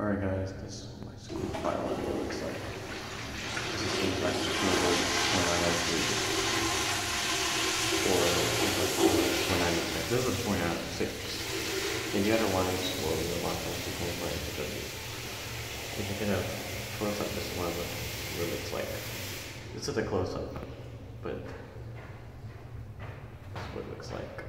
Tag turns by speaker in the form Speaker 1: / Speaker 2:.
Speaker 1: Alright guys, this is what my school file audio looks like. This is in the executable when I like to or when I look at this is point out six. And the other one is for the one that you can find to W. If you get a close up this one what it looks like. This is a close up, but that's what it looks like.